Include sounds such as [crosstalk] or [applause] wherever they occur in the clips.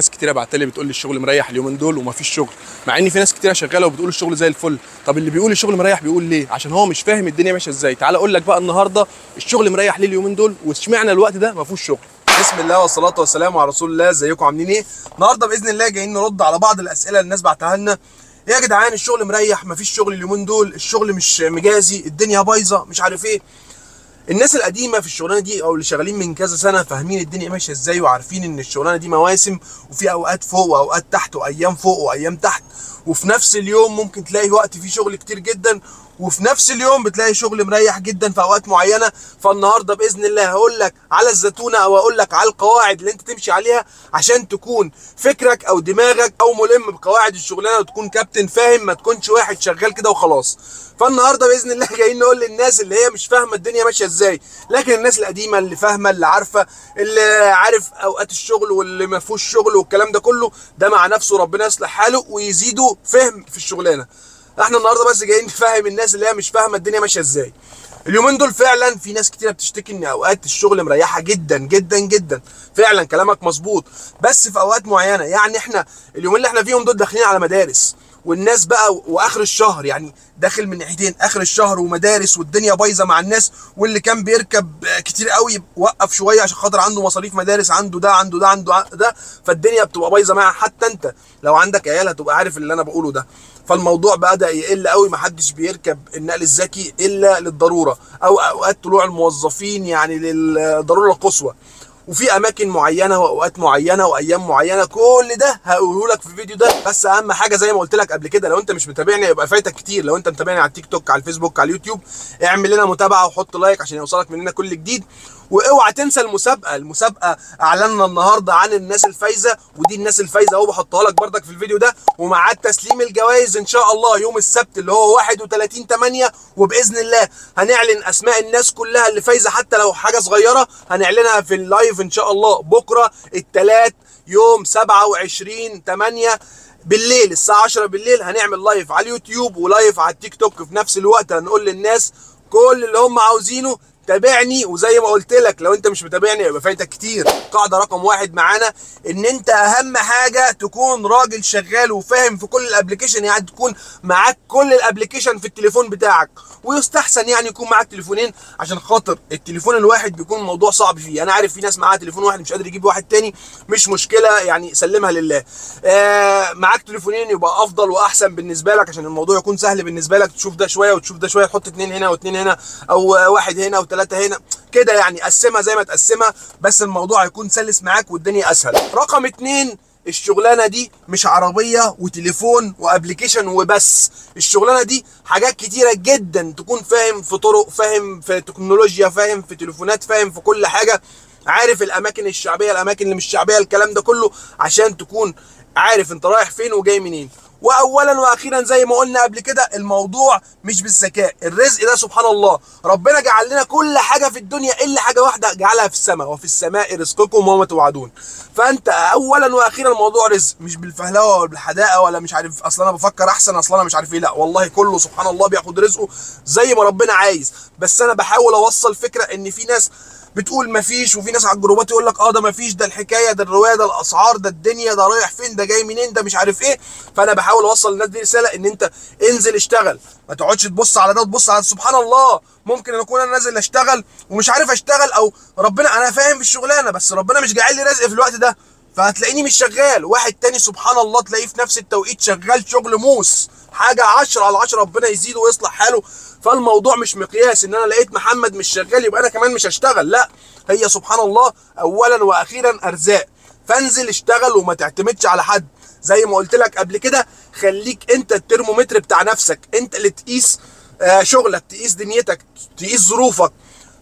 ناس كتيرة بعت لي بتقول لي الشغل مريح اليومين دول ومفيش شغل مع ان في ناس كتيرة شغالة وبتقول الشغل زي الفل. طب اللي بيقول الشغل مريح بيقول ليه؟ عشان هو مش فاهم الدنيا ماشية إزاي. تعال أقول لك بقى النهارده الشغل مريح ليه اليومين دول واشمعنى الوقت ده ما فيهوش شغل. بسم الله والصلاة والسلام على رسول الله. إزيكم؟ عاملين إيه؟ النهارده بإذن الله جايين نرد على بعض الأسئلة اللي الناس بعتها لنا. إيه يا جدعان؟ الشغل مريح مفيش شغل اليومين دول الشغل مش مجازي الدنيا بايظة مش عارف إيه. الناس القديمة في الشغلانة دي أو اللي شغالين من كذا سنة فاهمين الدنيا ماشية إزاي وعارفين إن الشغلانة دي مواسم وفي أوقات فوق وأوقات تحت وأيام فوق وأيام تحت. وفي نفس اليوم ممكن تلاقي وقت فيه شغل كتير جدا. وفي نفس اليوم بتلاقي شغل مريح جدا في أوقات معينة. فالنهاردة بإذن الله هقول لك على الزتونة أو أقول لك على القواعد اللي أنت تمشي عليها عشان تكون فكرك أو دماغك أو ملم بقواعد الشغلانة وتكون كابتن فاهم ما تكونش واحد شغال كده وخلاص. فالنهاردة بإذن الله جايين نقول للناس اللي هي مش فاهمة الدنيا ماشية إزاي لكن الناس القديمة اللي فاهمة اللي عارفة اللي عارف أوقات الشغل واللي ما فيهوش شغل والكلام ده كله ده مع نفسه ربنا يصلح حاله ويزيده فهم في الشغلانة. إحنا النهارده بس جايين نفهم الناس اللي هي مش فاهمة الدنيا ماشية إزاي. اليومين دول فعلا في ناس كتيرة بتشتكي إن أوقات الشغل مريحة جدا جدا جدا. فعلا كلامك مظبوط. بس في أوقات معينة يعني إحنا اليومين اللي إحنا فيهم دول داخلين على مدارس. والناس بقى واخر الشهر يعني داخل من ناحيتين آخر الشهر ومدارس والدنيا بايظة مع الناس واللي كان بيركب كتير قوي وقف شوية عشان خاطر عنده مصاريف مدارس عنده ده عنده ده عنده ده فالدنيا بتبقى بايظة معاه. حتى انت لو عندك عيال هتبقى عارف اللي أنا بقوله ده. فالموضوع بدأ يقل قوي ما حدش بيركب النقل الذكي إلا للضرورة أو أوقات طلوع الموظفين يعني للضرورة القصوى. وفي أماكن معينة وأوقات معينة وأيام معينة كل ده هقوله لك في الفيديو ده. بس أهم حاجة زي ما قلت لك قبل كده لو أنت مش متابعني يبقى فايتك كتير. لو أنت متابعني على التيك توك على الفيسبوك على اليوتيوب اعمل لنا متابعة وحط like عشان يوصلك مننا كل جديد. واوعى تنسى المسابقة. المسابقة اعلنا النهارده عن الناس الفايزة ودي الناس الفايزة أهو بحطها لك بردك في الفيديو ده. ومع تسليم الجوائز إن شاء الله يوم السبت اللي هو 31 8 وبإذن الله هنعلن أسماء الناس كلها اللي فايزة حتى لو حاجة صغيرة هنعلنها في ال live إن شاء الله بكرة الثلاث يوم 27 8 بالليل الساعة 10 بالليل هنعمل live على اليوتيوب و live على التيك توك في نفس الوقت. هنقول للناس كل اللي هم عاوزينه تابعني وزي ما قلت لك لو انت مش متابعني يبقى فايتك كتير. قاعدة رقم واحد معانا إن انت أهم حاجة تكون راجل شغال وفاهم في كل ال application يعني تكون معاك كل ال application في التليفون بتاعك. ويستحسن يعني يكون معاك تليفونين عشان خاطر التليفون الواحد بيكون الموضوع صعب فيه. أنا عارف في ناس معاها تليفون واحد مش قادر يجيب واحد تاني مش مشكلة يعني سلمها لله. آه معاك تليفونين يبقى أفضل وأحسن بالنسبة لك عشان الموضوع يكون سهل بالنسبة لك. تشوف ده شوية وتشوف ده شوية تحط اتنين هنا واتنين هنا أو واحد هنا وثلاثه هنا. كده يعني قسمها زي ما تقسمها بس الموضوع هيكون سلس معاك والدنيا أسهل. رقم اتنين الشغلانة دي مش عربية وتليفون وأبلكيشن وبس. الشغلانة دي حاجات كتيرة جدا تكون فاهم في طرق فاهم في تكنولوجيا فاهم في تليفونات فاهم في كل حاجة. عارف الأماكن الشعبية الأماكن اللي مش شعبية الكلام ده كله عشان تكون عارف أنت رايح فين وجاي منين. واولا وأخيرا زي ما قلنا قبل كده الموضوع مش بالذكاء الرزق ده سبحان الله. ربنا جعل لنا كل حاجة في الدنيا إلا حاجة واحدة جعلها في السماء وفي السماء رزقكم وما توعدون. فأنت اولا وأخيرا الموضوع رزق مش بالفهلوة ولا بالحداقة ولا مش عارف أصل أنا بفكر أحسن أصل أنا مش عارف إيه لا والله كله سبحان الله بياخد رزقه زي ما ربنا عايز. بس أنا بحاول أوصل فكرة إن في ناس بتقول مفيش وفي ناس على الجروبات يقول لك آه ده مفيش ده الحكاية ده الرواية ده الأسعار ده الدنيا ده رايح فين ده جاي منين ده مش عارف إيه. فأنا بحاول أوصل للناس دي رسالة إن أنت انزل اشتغل. ما تقعدش تبص على ده وتبص على سبحان الله ممكن ان أكون أنا نازل أشتغل ومش عارف أشتغل أو ربنا أنا فاهم في الشغلانة بس ربنا مش جاعل لي رزق في الوقت ده. فهتلاقيني مش شغال. واحد تاني سبحان الله تلاقيه في نفس التوقيت شغال شغل موس. حاجة 10 على 10 ربنا يزيده ويصلح حاله. فالموضوع مش مقياس إن أنا لقيت محمد مش شغال يبقى أنا كمان مش هشتغل. لا هي سبحان الله اولا وأخيرا أرزاق. فانزل اشتغل وما تعتمدش على حد. زي ما قلت لك قبل كده خليك أنت الترمومتر بتاع نفسك. أنت اللي تقيس آه شغلك تقيس دنيتك تقيس ظروفك.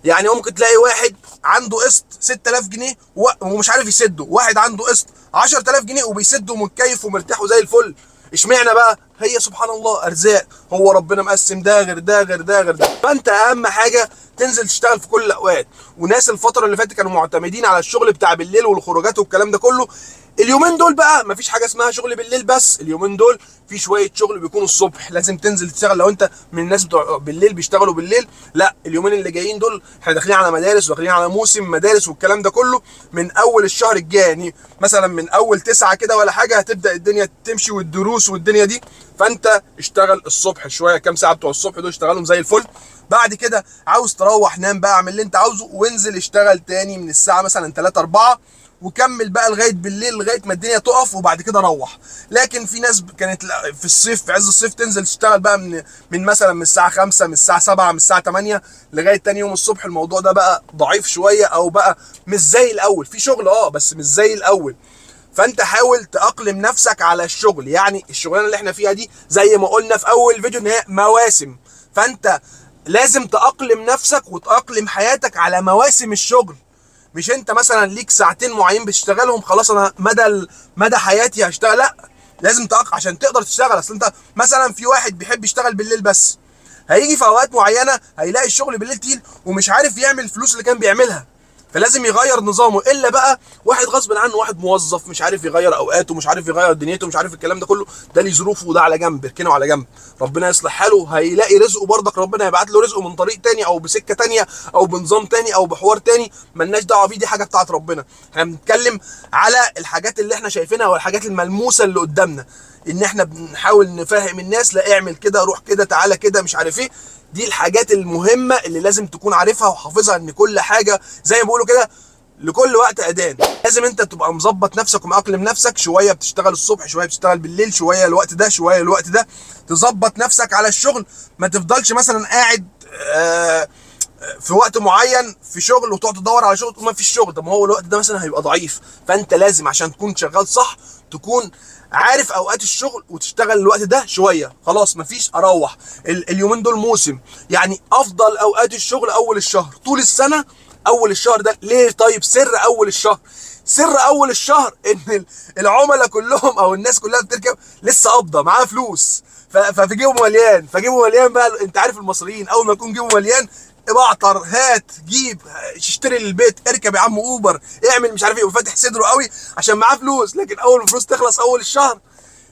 يعني ممكن تلاقي واحد عنده قسط 6000 جنيه ومش عارف يسده واحد عنده قسط 10000 جنيه وبيسده ومتكيف ومرتاح وزي الفل. اشمعنى بقى؟ هي سبحان الله أرزاق هو ربنا مقسم ده غير ده غير ده غير ده. فأنت أهم حاجة تنزل تشتغل في كل الأوقات. وناس الفترة اللي فاتت كانوا معتمدين على الشغل بتاع بالليل والخروجات والكلام ده كله. اليومين دول بقى مفيش حاجة اسمها شغل بالليل بس. اليومين دول في شوية شغل بيكونوا الصبح. لازم تنزل تشتغل. لو انت من الناس بتوع بالليل بيشتغلوا بالليل لا اليومين اللي جايين دول إحنا داخلين على مدارس وداخلين على موسم مدارس والكلام ده كله. من أول الشهر الجاي يعني مثلا من أول تسعة كده ولا حاجة هتبدأ الدنيا تمشي والدروس والدنيا دي. فأنت اشتغل الصبح شوية كام ساعة بتوع الصبح دول اشتغلهم زي الفل. بعد كده عاوز تروح نام بقى اعمل اللي انت عاوزه وانزل اشتغل تاني من الساعة مثلا 3 4 وكمل بقى لغاية بالليل لغاية ما الدنيا تقف وبعد كده روح. لكن في ناس كانت في الصيف في عز الصيف تنزل تشتغل بقى من من مثلا من الساعة 5 من الساعة 7 من الساعة 8 لغاية تاني يوم الصبح الموضوع ده بقى ضعيف شوية أو بقى مش زي الأول. في شغل آه بس مش زي الأول. فأنت حاول تأقلم نفسك على الشغل. يعني الشغلانة اللي إحنا فيها دي زي ما قلنا في أول فيديو إن هي مواسم. فأنت لازم تأقلم نفسك وتأقلم حياتك على مواسم الشغل. مش انت مثلا ليك ساعتين معين بتشتغلهم خلاص أنا مدى مدى حياتي هشتغل. لا لازم تأق عشان تقدر تشتغل. أصل انت مثلا في واحد بيحب يشتغل بالليل بس هيجي في أوقات معينة هيلاقي الشغل بالليل تقيل ومش عارف يعمل الفلوس اللي كان بيعملها. فلازم يغير نظامه إلا بقى واحد غصب عنه واحد موظف مش عارف يغير أوقاته مش عارف يغير دنيته مش عارف الكلام ده كله ده ليه ظروفه وده على جنب اركنه على جنب. ربنا يصلح حاله هيلاقي رزقه برضك ربنا هيبعت له رزقه من طريق تاني أو بسكة تانية أو بنظام تاني أو بحوار تاني ملناش دعوة بيه دي حاجة بتاعت ربنا. إحنا بنتكلم على الحاجات اللي إحنا شايفينها والحاجات الملموسة اللي قدامنا. إن إحنا بنحاول نفهم الناس لا اعمل كده روح كده تعالى كده مش عارف إيه. دي الحاجات المهمة اللي لازم تكون عارفها وحافظها إن كل حاجة زي ما بيقولوا كده لكل وقت اذان لازم أنت تبقى مظبط نفسك ومأقلم نفسك شوية بتشتغل الصبح شوية بتشتغل بالليل شوية الوقت ده شوية الوقت ده. تظبط نفسك على الشغل. ما تفضلش مثلا قاعد آه في وقت معين في شغل وتقعد تدور على شغل وما فيش شغل. طب ما هو الوقت ده مثلا هيبقى ضعيف. فأنت لازم عشان تكون شغال صح تكون عارف أوقات الشغل وتشتغل الوقت ده شوية. خلاص مفيش أروح. ال اليومين دول موسم. يعني أفضل أوقات الشغل أول الشهر. طول السنة أول الشهر ده. ليه؟ طيب سر أول الشهر. سر أول الشهر [laughs] إن العملاء كلهم أو الناس كلها بتركب لسه قابضة معاها فلوس. ففي جيبه مليان. فجيبه مليان بقى أنت عارف المصريين أول ما يكون جيبه مليان ابعتر هات جيب اشتري للبيت اركب يا عم اوبر اعمل مش عارف إيه وفاتح صدره قوي عشان معاه فلوس لكن أول الفلوس تخلص أول الشهر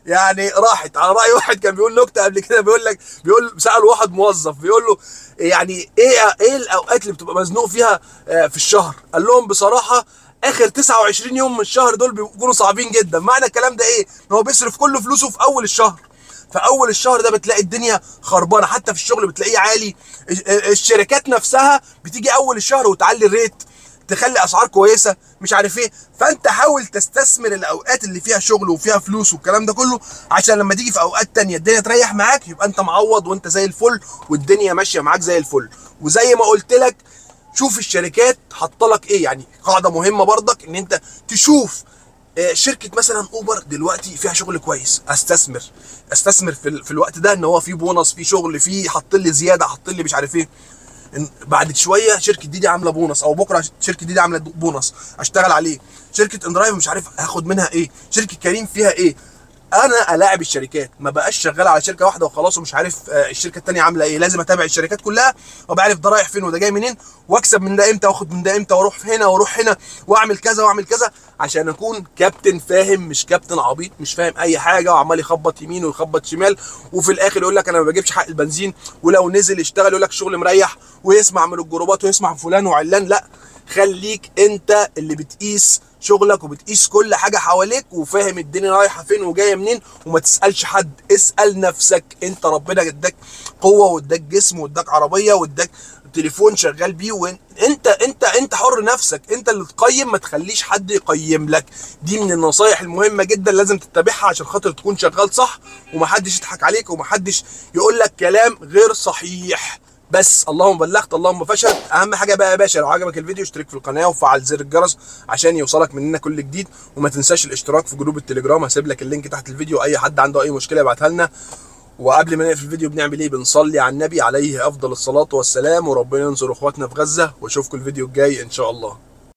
يعني راحت. على رأي واحد كان بيقول نكتة قبل كده بيقول لك بيقول سأل واحد موظف بيقول له يعني إيه إيه الأوقات اللي بتبقى مزنوق فيها في الشهر؟ قال لهم بصراحة آخر 29 يوم من الشهر دول بيكونوا صعبين جدا. معنى الكلام ده إيه؟ إن هو بيصرف كل فلوسه في أول الشهر. في أول الشهر ده بتلاقي الدنيا خربانة. حتى في الشغل بتلاقيه عالي. الشركات نفسها بتيجي أول الشهر وتعلي الريت تخلي أسعار كويسة مش عارف إيه. فأنت حاول تستثمر الأوقات اللي فيها شغل وفيها فلوس والكلام ده كله عشان لما تيجي في أوقات تانية الدنيا تريح معاك يبقى أنت معوض وأنت زي الفل والدنيا ماشية معاك زي الفل. وزي ما قلت لك شوف الشركات حاطة لك إيه. يعني قاعدة مهمة برضك إن أنت تشوف شركة مثلا Uber دلوقتي فيها شغل كويس. أستثمر. أستثمر في, في الوقت ده إن هو في بونص في شغل في حاط لي زيادة حاط لي مش عارف إيه. بعد شوية شركة دي, دي عاملة بونص أو بكرة شركة دي, دي عاملة بونص أشتغل عليه. شركة inDrive مش عارف هاخد منها إيه. شركة Careem فيها إيه. أنا ألاعب الشركات ما بقاش شغال على شركة واحدة وخلاص ومش عارف الشركة الثانية عاملة إيه لازم اتابع الشركات كلها وابقى عارف ده رايح فين وده جاي منين واكسب من ده إمتى واخد من ده إمتى وأروح هنا وأروح هنا واعمل كذا واعمل كذا عشان اكون كابتن فاهم مش كابتن عبيط مش فاهم اي حاجة وعمال يخبط يمين ويخبط شمال وفي الآخر يقول لك أنا ما بجيبش حق البنزين ولو نزل يشتغل يقول لك الشغل مريح ويسمع من الجروبات ويسمع فلان وعلان لا خليك انت اللي بتقيس شغلك وبتقيس كل حاجة حواليك وفاهم الدنيا رايحة فين وجاية منين وما تسألش حد. اسأل نفسك. انت ربنا اداك قوة واداك جسم واداك عربية واداك تليفون شغال بيه وانت انت انت حر نفسك. انت اللي تقيم ما تخليش حد يقيم لك. دي من النصايح المهمة جدا لازم تتبعها عشان خاطر تكون شغال صح ومحدش يضحك عليك ومحدش يقول لك كلام غير صحيح. بس اللهم بلغت اللهم فاشهد أهم حاجة بقى يا باشا لو عجبك الفيديو اشترك في القناة وفعل زر الجرس عشان يوصلك مننا كل جديد. وما تنساش الاشتراك في group ال Telegram هسيب لك ال link تحت الفيديو. أي حد عنده أي مشكلة يبعتها لنا. وقبل ما نقفل الفيديو بنعمل إيه؟ بنصلي على النبي عليه أفضل الصلاة والسلام وربنا ينصر إخواتنا في غزة. وأشوفكم الفيديو الجاي إن شاء الله.